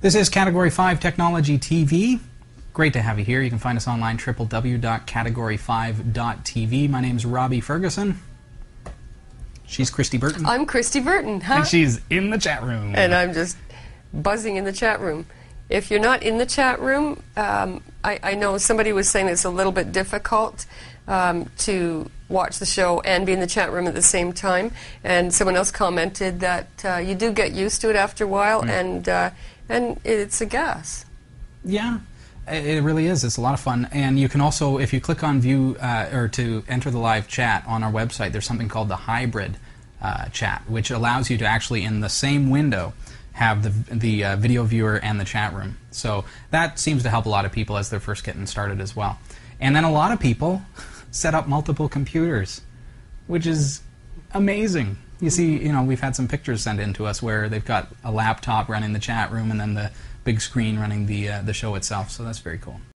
This is Category 5 Technology TV. Great to have you here. You can find us online www.category5.tv. My name is Robbie Ferguson. She's Christy Burton. I'm Christy Burton, huh? And she's in the chat room. And I'm just buzzing in the chat room. If you're not in the chat room, um, I, I, know somebody was saying it's a little bit difficult um, to watch the show and be in the chat room at the same time. And someone else commented that uh, you do get used to it after a while, mm. and uh, and it's a gas. Yeah, it really is. It's a lot of fun, and you can also, if you click on view uh, or to enter the live chat on our website, there's something called the hybrid uh, chat, which allows you to actually in the same window have the the uh, video viewer and the chat room. So that seems to help a lot of people as they're first getting started as well. And then a lot of people set up multiple computers, which is amazing. You see, you know, we've had some pictures sent in to us where they've got a laptop running the chat room and then the big screen running the uh, the show itself. So that's very cool.